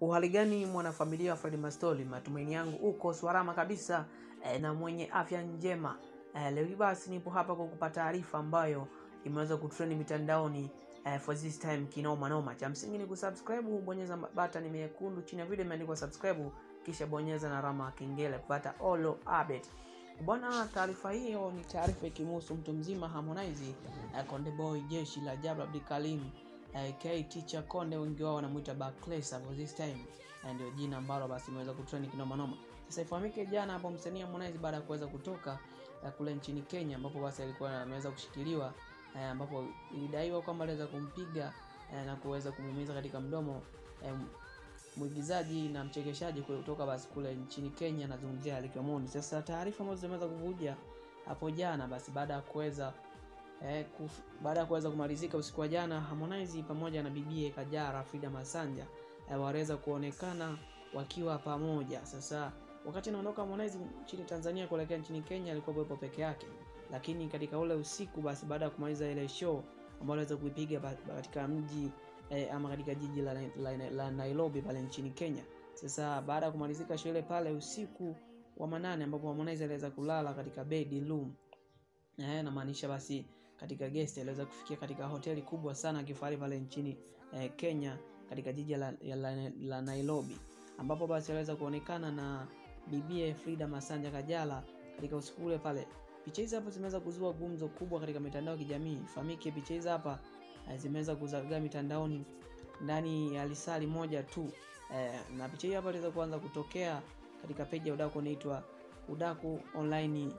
Uhali gani mwanafamilia wa Fred Mastoli, matumaini yangu uko salama kabisa e, na mwenye afya njema e, leo basi nipo hapa kwa kupa taarifa ambayo imeweza kutrend mitandaoni e, for this time kinoma noma. Cha msingi ni kusubscribe, bonyeza button nyekundu chini ya video imeandikwa subscribe, kisha bonyeza na alama ya kengele kupata all update. Bwana, taarifa hiyo ni taarifa ikimhusu mtu mzima Harmonize Konde Boy jeshi la Jabla Abdi Karim eh, Teacher Konde, wengi wao wanamuita Barclays for this time, na ndio jina ambalo basi imeweza kutrend kinoma noma. Sasa ifahamike, jana hapo msanii Harmonize baada ya kuweza kutoka uh, kule nchini Kenya ambapo basi alikuwa ameweza kushikiliwa uh, ambapo ilidaiwa kwamba aliweza kumpiga uh, na kuweza kumuumiza katika mdomo um, mwigizaji na mchekeshaji kutoka basi kule nchini Kenya, nazungumzia Alick Omondi. Sasa taarifa ambazo zimeweza kuvuja hapo jana basi baada ya kuweza eh, kuf, baada ya kuweza kumalizika usiku wa jana, Harmonize pamoja na bibie Kajala Frida Masanja eh, waweza kuonekana wakiwa pamoja. Sasa wakati anaondoka Harmonize nchini Tanzania kuelekea nchini Kenya, alikuwa yupo peke yake, lakini katika ule usiku basi baada ya kumaliza ile show ambayo aliweza kuipiga katika mji eh, ama katika jiji la, la, la, la Nairobi pale nchini Kenya. Sasa baada ya kumalizika shule pale usiku wa manane, ambapo Harmonize aliweza kulala katika bed room eh, namaanisha basi katika guest, aliweza kufikia katika hoteli kubwa sana kifahari pale nchini eh, Kenya katika jiji la, la, la Nairobi, ambapo basi aliweza kuonekana na bibie Frida Masanja Kajala katika usiku ule pale. Picha hizi hapa zimeweza kuzua gumzo kubwa katika mitandao ya kijamii. Ifahamike picha hizi hapa zimeweza kuzagaa mitandaoni ndani ya lisali moja tu eh, na picha hii hapa iliweza kuanza kutokea katika peji ya udaku inaitwa udaku online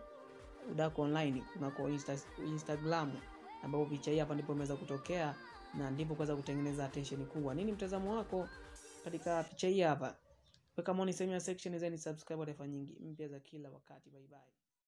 udaku online kunako Insta, Instagram ambapo picha hii hapa ndipo imeweza kutokea na ndipo kuweza kutengeneza attention kubwa. Nini mtazamo wako katika picha hii hapa? Weka maoni sehemu ya section, then subscribe taarifa nyingi mpya za kila wakati. Bye bye.